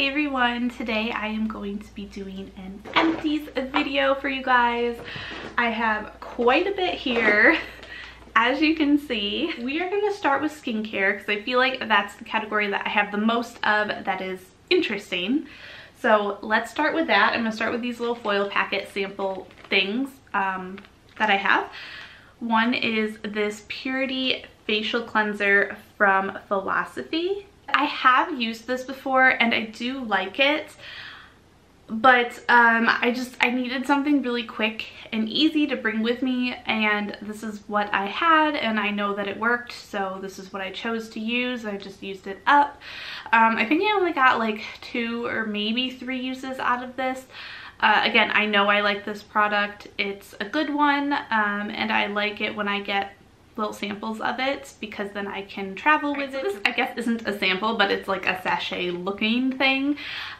Hey everyone, today I am going to be doing an empties video for you guys. I have quite a bit here, as you can see. We are going to start with skincare because I feel like that's the category that I have the most of that is interesting. So let's start with that. I'm going to start with these little foil packet sample things um, that I have. One is this Purity Facial Cleanser from Philosophy. I have used this before and I do like it but um, I just I needed something really quick and easy to bring with me and this is what I had and I know that it worked so this is what I chose to use I just used it up. Um, I think I only got like two or maybe three uses out of this. Uh, again I know I like this product it's a good one um, and I like it when I get little samples of it because then I can travel with it. This I guess isn't a sample but it's like a sachet looking thing.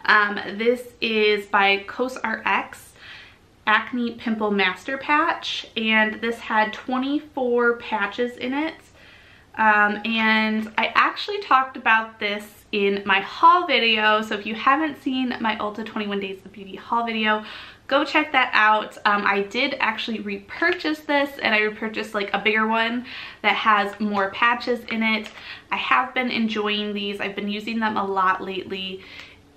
Um, this is by COSRX Acne Pimple Master Patch and this had 24 patches in it. Um, and I actually talked about this in my haul video so if you haven't seen my Ulta 21 Days of Beauty haul video go check that out. Um, I did actually repurchase this and I repurchased like a bigger one that has more patches in it. I have been enjoying these. I've been using them a lot lately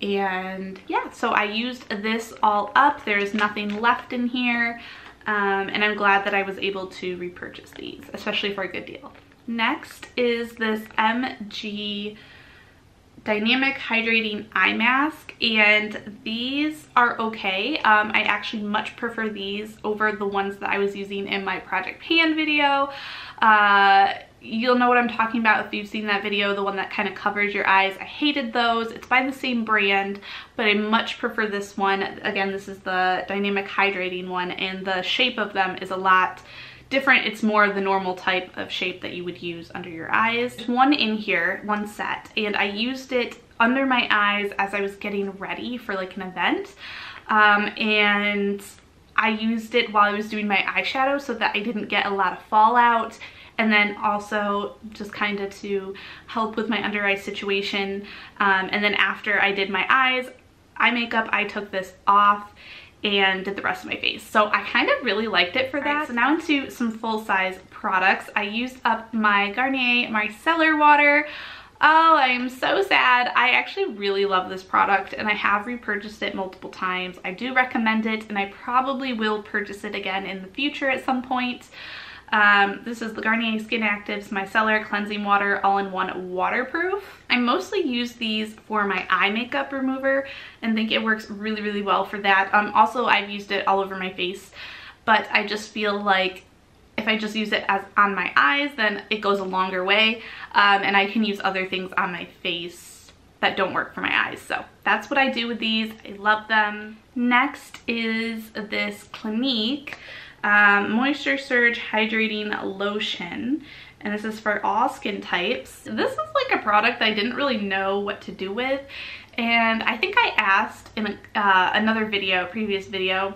and yeah, so I used this all up. There's nothing left in here um, and I'm glad that I was able to repurchase these, especially for a good deal. Next is this MG Dynamic Hydrating Eye Mask and these are okay. Um, I actually much prefer these over the ones that I was using in my Project Pan video. Uh, you'll know what I'm talking about if you've seen that video, the one that kind of covers your eyes. I hated those. It's by the same brand, but I much prefer this one. Again, this is the Dynamic Hydrating one and the shape of them is a lot different. It's more the normal type of shape that you would use under your eyes. There's one in here, one set, and I used it under my eyes as I was getting ready for like an event. Um, and I used it while I was doing my eyeshadow so that I didn't get a lot of fallout and then also just kind of to help with my under eye situation. Um, and then after I did my eyes, eye makeup, I took this off and did the rest of my face. So I kind of really liked it for that. Right, so now into some full-size products. I used up my Garnier Micellar Water. Oh, I am so sad. I actually really love this product and I have repurchased it multiple times. I do recommend it and I probably will purchase it again in the future at some point. Um, this is the Garnier Skin Actives Micellar Cleansing Water All-in-One Waterproof. I mostly use these for my eye makeup remover and think it works really, really well for that. Um, also, I've used it all over my face, but I just feel like if I just use it as on my eyes, then it goes a longer way, um, and I can use other things on my face that don't work for my eyes. So that's what I do with these. I love them. Next is this Clinique um, Moisture Surge Hydrating Lotion. And this is for all skin types. This is like a product I didn't really know what to do with. And I think I asked in a, uh, another video, previous video,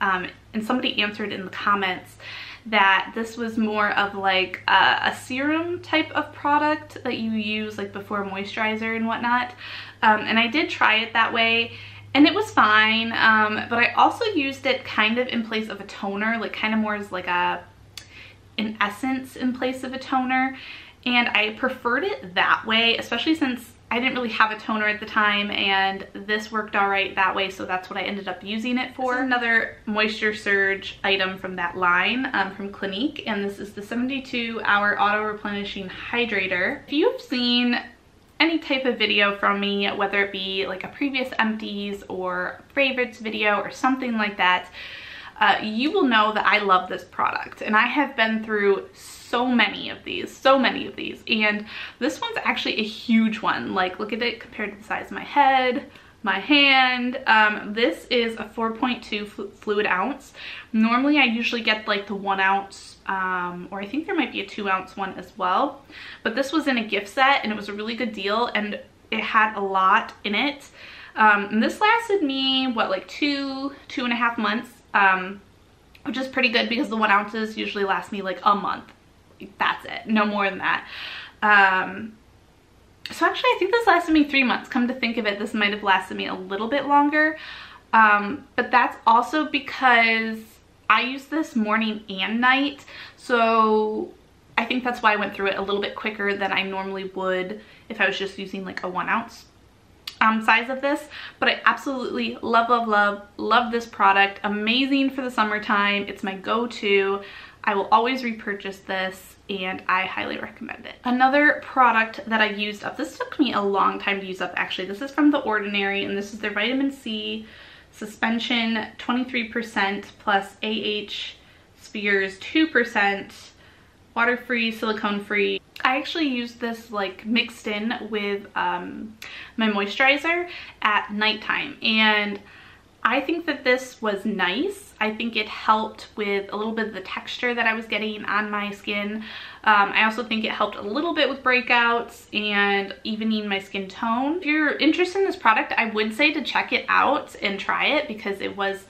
um, and somebody answered in the comments that this was more of like a, a, serum type of product that you use like before moisturizer and whatnot. Um, and I did try it that way and it was fine um, but I also used it kind of in place of a toner like kind of more as like a an essence in place of a toner and I preferred it that way especially since I didn't really have a toner at the time and this worked all right that way so that's what I ended up using it for. another Moisture Surge item from that line um, from Clinique and this is the 72 hour auto replenishing hydrator. If you've seen any type of video from me, whether it be like a previous empties or favorites video or something like that, uh, you will know that I love this product and I have been through so many of these, so many of these. And this one's actually a huge one. Like look at it compared to the size of my head, my hand. Um, this is a 4.2 fl fluid ounce. Normally I usually get like the one ounce um, or I think there might be a two ounce one as well. But this was in a gift set and it was a really good deal and it had a lot in it. Um, and this lasted me, what, like two, two and a half months, um, which is pretty good because the one ounces usually last me like a month. That's it, no more than that. Um, so actually I think this lasted me three months. Come to think of it, this might have lasted me a little bit longer. Um, but that's also because I use this morning and night. So I think that's why I went through it a little bit quicker than I normally would if I was just using like a one ounce um, size of this. But I absolutely love, love, love, love this product. Amazing for the summertime. It's my go-to. I will always repurchase this and I highly recommend it. Another product that I used up, this took me a long time to use up actually. This is from The Ordinary and this is their vitamin C suspension 23% plus AH spheres 2%, water-free, silicone-free. I actually use this like mixed in with um, my moisturizer at nighttime and I think that this was nice. I think it helped with a little bit of the texture that I was getting on my skin. Um, I also think it helped a little bit with breakouts and evening my skin tone. If you're interested in this product, I would say to check it out and try it because it was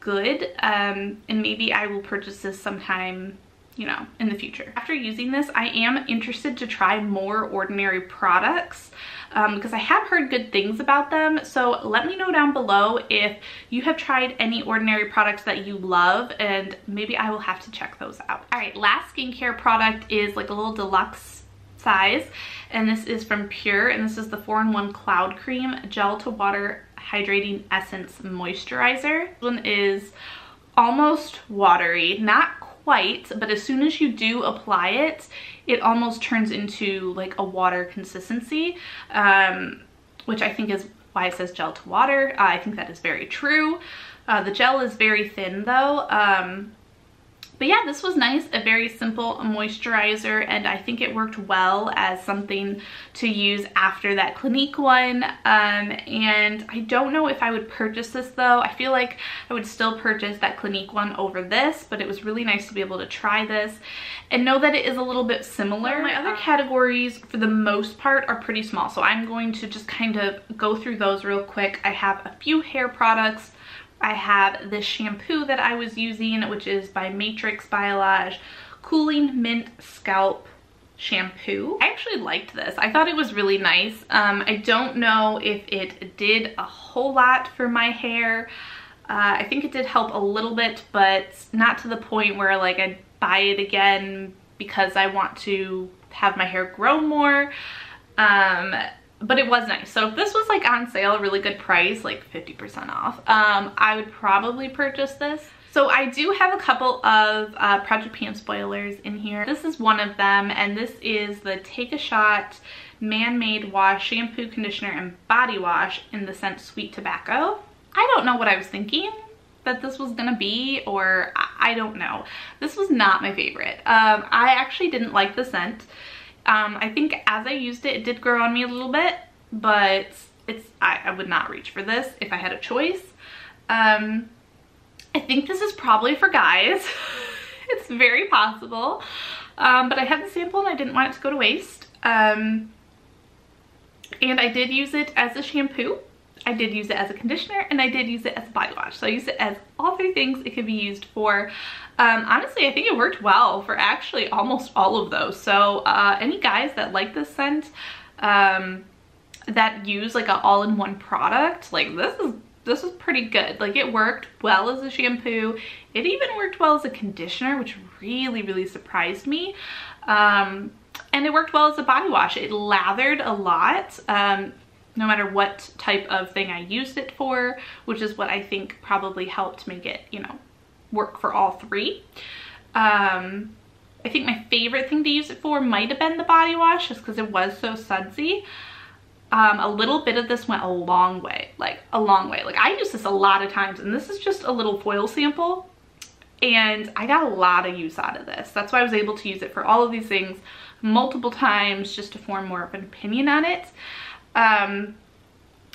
good. Um, and maybe I will purchase this sometime you know, in the future. After using this, I am interested to try more Ordinary products um, because I have heard good things about them. So let me know down below if you have tried any Ordinary products that you love and maybe I will have to check those out. All right, last skincare product is like a little deluxe size and this is from PUR and this is the 4-in-1 Cloud Cream Gel to Water Hydrating Essence Moisturizer. This one is almost watery, not quite, but as soon as you do apply it, it almost turns into like a water consistency, um, which I think is why it says gel to water. Uh, I think that is very true. Uh, the gel is very thin though, um, but yeah, this was nice, a very simple moisturizer, and I think it worked well as something to use after that Clinique one. Um, and I don't know if I would purchase this though. I feel like I would still purchase that Clinique one over this, but it was really nice to be able to try this and know that it is a little bit similar. My other categories, for the most part, are pretty small, so I'm going to just kind of go through those real quick. I have a few hair products, I have this shampoo that I was using, which is by Matrix Biolage Cooling Mint Scalp shampoo. I actually liked this. I thought it was really nice. Um, I don't know if it did a whole lot for my hair. Uh, I think it did help a little bit, but not to the point where like I'd buy it again because I want to have my hair grow more. Um, but it was nice. So if this was like on sale, really good price, like 50% off, um, I would probably purchase this. So I do have a couple of uh, Project Pan spoilers in here. This is one of them, and this is the Take a Shot Man-Made Wash Shampoo, Conditioner, and Body Wash in the scent Sweet Tobacco. I don't know what I was thinking that this was gonna be, or I don't know. This was not my favorite. Um, I actually didn't like the scent. Um, I think as I used it, it did grow on me a little bit, but it's I, I would not reach for this if I had a choice. Um, I think this is probably for guys. it's very possible. Um, but I had the sample and I didn't want it to go to waste. Um, and I did use it as a shampoo. I did use it as a conditioner and I did use it as a body wash. So I used it as all three things it could be used for. Um, honestly, I think it worked well for actually almost all of those. So uh, any guys that like this scent, um, that use like an all-in-one product, like this is this is pretty good. Like it worked well as a shampoo. It even worked well as a conditioner, which really, really surprised me. Um, and it worked well as a body wash. It lathered a lot. Um, no matter what type of thing I used it for, which is what I think probably helped make it, you know, work for all three. Um, I think my favorite thing to use it for might have been the body wash just because it was so sudsy. Um, a little bit of this went a long way, like a long way. Like I use this a lot of times and this is just a little foil sample and I got a lot of use out of this. That's why I was able to use it for all of these things multiple times just to form more of an opinion on it. Um,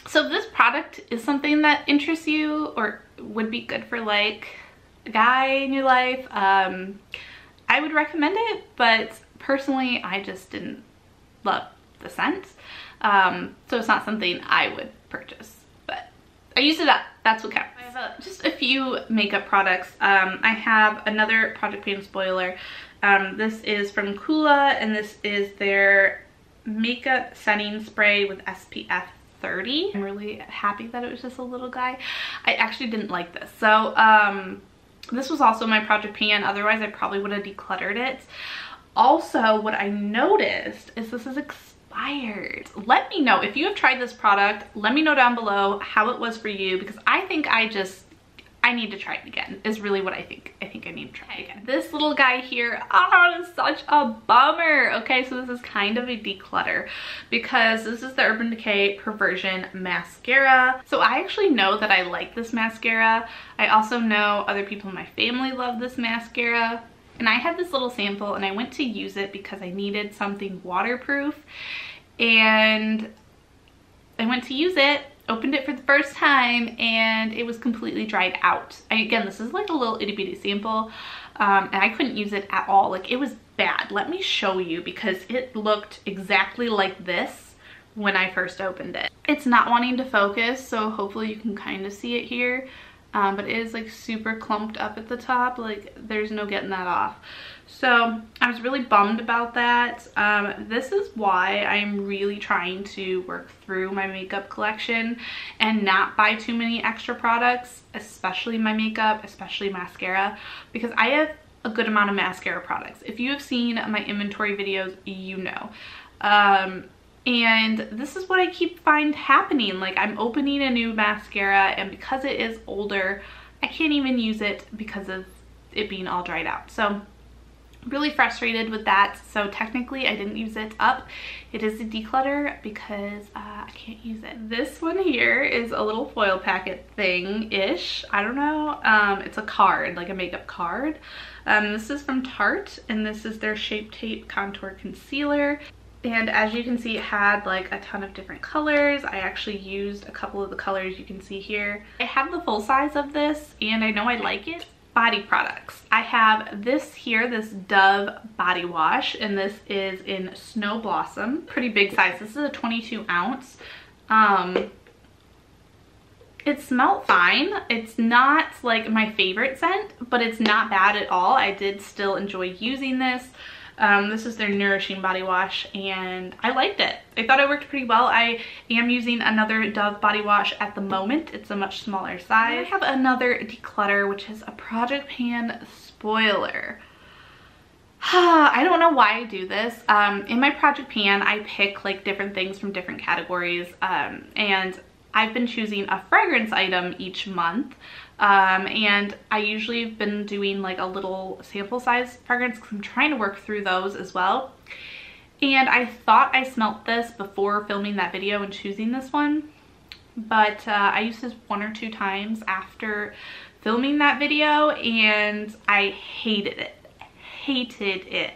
so if this product is something that interests you or would be good for like a guy in your life, um, I would recommend it, but personally I just didn't love the scent. Um, so it's not something I would purchase, but I used it up. That's what counts. I have a, just a few makeup products. Um, I have another Project Pan spoiler. Um, this is from Coola and this is their makeup setting spray with SPF 30. I'm really happy that it was just a little guy. I actually didn't like this. So um, this was also my project pan. Otherwise, I probably would have decluttered it. Also, what I noticed is this is expired. Let me know if you have tried this product. Let me know down below how it was for you because I think I just I need to try it again is really what I think. I think I need to try it again. This little guy here, oh, such a bummer. Okay, so this is kind of a declutter because this is the Urban Decay Perversion Mascara. So I actually know that I like this mascara. I also know other people in my family love this mascara. And I had this little sample and I went to use it because I needed something waterproof. And I went to use it opened it for the first time and it was completely dried out. I, again, this is like a little itty bitty sample um, and I couldn't use it at all. Like it was bad. Let me show you because it looked exactly like this when I first opened it. It's not wanting to focus, so hopefully you can kind of see it here. Um, but it is like super clumped up at the top. Like there's no getting that off. So I was really bummed about that. Um, this is why I'm really trying to work through my makeup collection and not buy too many extra products, especially my makeup, especially mascara, because I have a good amount of mascara products. If you have seen my inventory videos, you know. Um, and this is what I keep find happening. Like I'm opening a new mascara and because it is older, I can't even use it because of it being all dried out. So really frustrated with that. So technically I didn't use it up. It is a declutter because uh, I can't use it. This one here is a little foil packet thing ish I don't know. Um, it's a card like a makeup card. Um, this is from Tarte and this is their Shape Tape Contour Concealer and as you can see it had like a ton of different colors i actually used a couple of the colors you can see here i have the full size of this and i know i like it body products. I have this here, this Dove body wash, and this is in Snow Blossom. Pretty big size. This is a 22 ounce. Um, it smelled fine. It's not like my favorite scent, but it's not bad at all. I did still enjoy using this. Um, this is their Nourishing Body Wash and I liked it. I thought it worked pretty well. I am using another Dove body wash at the moment. It's a much smaller size. I have another declutter which is a Project Pan spoiler. I don't know why I do this. Um, in my Project Pan, I pick like different things from different categories um, and I've been choosing a fragrance item each month um, and I usually have been doing like a little sample size fragrance because I'm trying to work through those as well. And I thought I smelt this before filming that video and choosing this one, but uh, I used this one or two times after filming that video and I hated it, hated it.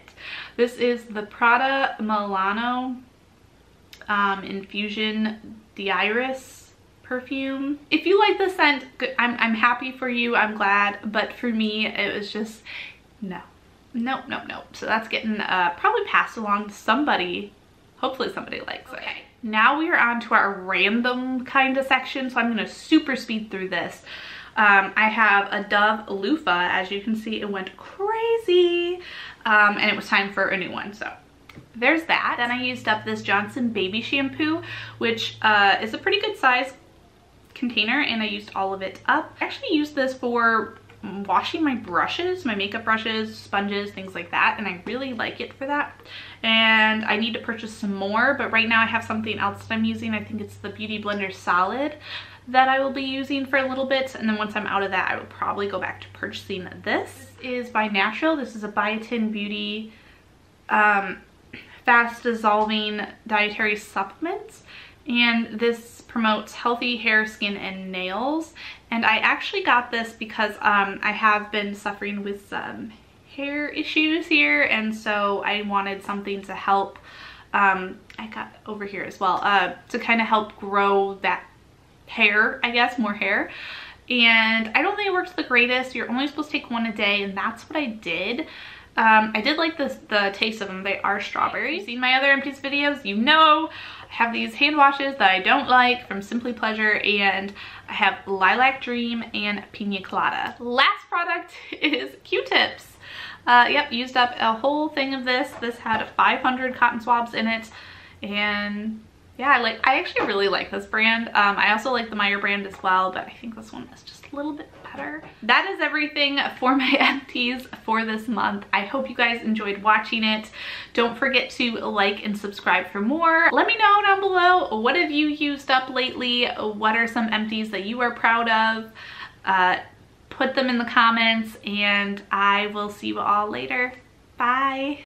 This is the Prada Milano um, Infusion D'iris perfume. If you like the scent, I'm, I'm happy for you, I'm glad, but for me, it was just, no. Nope, nope, nope. So that's getting uh, probably passed along to somebody. Hopefully somebody likes okay. it. Now we are on to our random kind of section, so I'm gonna super speed through this. Um, I have a Dove loofah. As you can see, it went crazy. Um, and it was time for a new one, so there's that. Then I used up this Johnson Baby Shampoo, which uh, is a pretty good size container and I used all of it up. I actually used this for washing my brushes, my makeup brushes, sponges, things like that, and I really like it for that. And I need to purchase some more, but right now I have something else that I'm using. I think it's the Beauty Blender Solid that I will be using for a little bit, and then once I'm out of that, I will probably go back to purchasing this. This is by Natrol. This is a Biotin Beauty um, fast dissolving dietary supplements and this promotes healthy hair, skin, and nails. And I actually got this because um, I have been suffering with some hair issues here and so I wanted something to help, um, I got over here as well, uh, to kind of help grow that hair, I guess, more hair. And I don't think it works the greatest. You're only supposed to take one a day and that's what I did. Um, I did like the taste of them. They are strawberry. You've seen my other Empties videos, you know have these hand washes that I don't like from Simply Pleasure and I have Lilac Dream and Pina Colada. Last product is Q-tips. Uh, yep, used up a whole thing of this. This had 500 cotton swabs in it And yeah, I like I actually really like this brand. Um, I also like the Meijer brand as well, but I think this one is just a little bit better. That is everything for my empties for this month. I hope you guys enjoyed watching it. Don't forget to like and subscribe for more. Let me know down below, what have you used up lately? What are some empties that you are proud of? Uh, put them in the comments and I will see you all later. Bye.